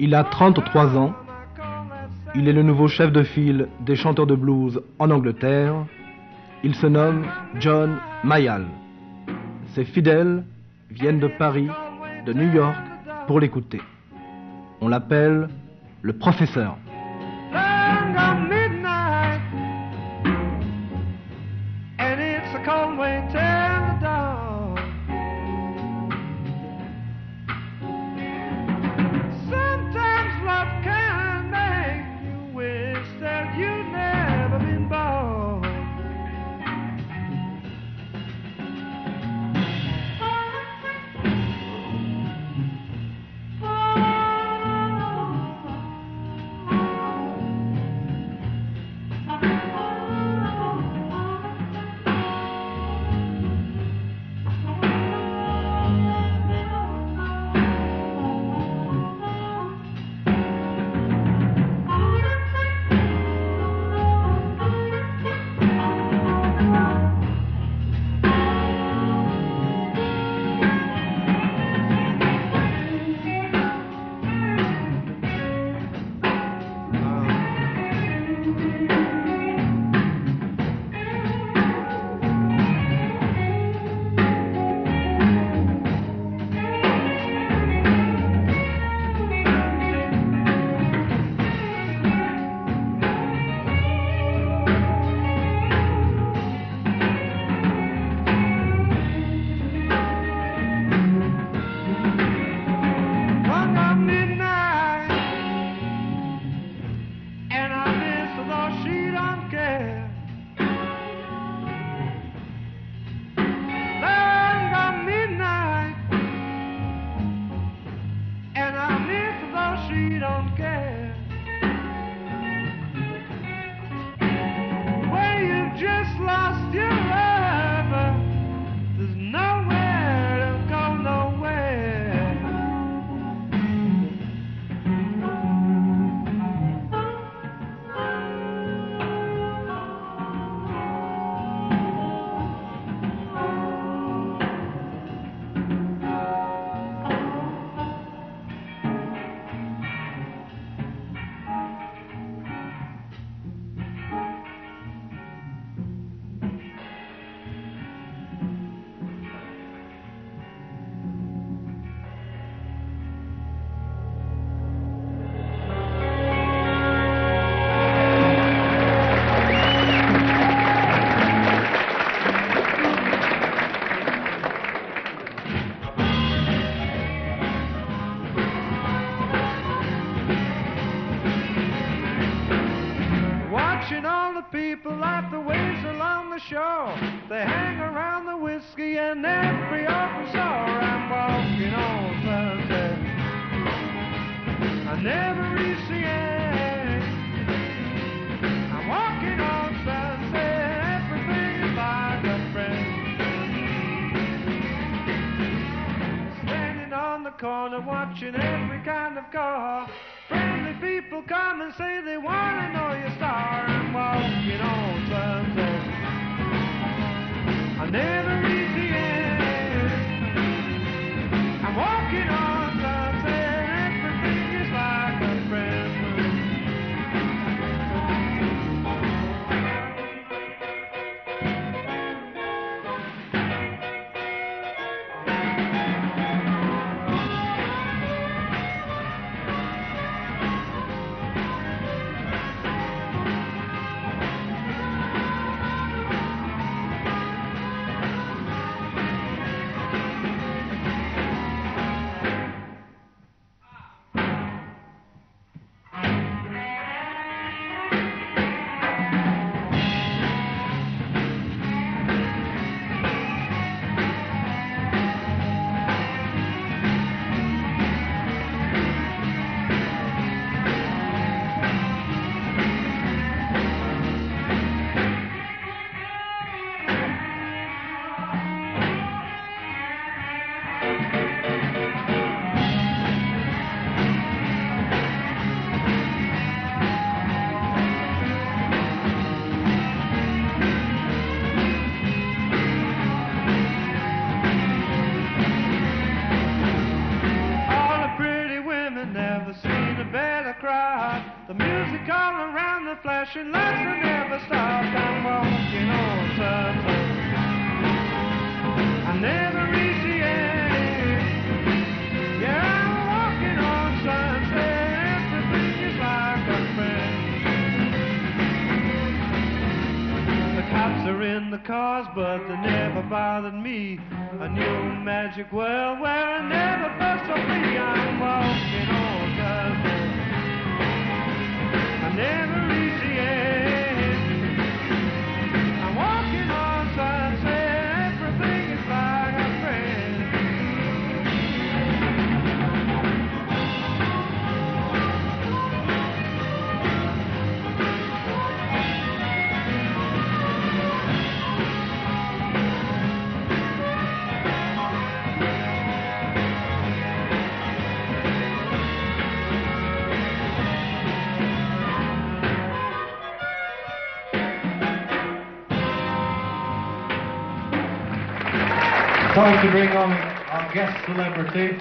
Il a 33 ans. Il est le nouveau chef de file des chanteurs de blues en Angleterre. Il se nomme John Mayall. Ses fidèles viennent de Paris, de New York, pour l'écouter. On l'appelle le professeur. And all the people at the waves along the shore, they hang around the whiskey and every open sore. I'm walking on sunset. I never reach the end. corner watching every kind of car. Friendly people come and say they want to know your star. I'm walking on sunset. I never flashing lights will never stop. I'm walking on sunset. I never reach the end. Yeah, I'm walking on sunset. Everything is like a friend. The cops are in the cars, but they never bothered me. A new magic world where I never felt so free. I'm walking on to bring on our guest celebrity.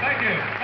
Thank you.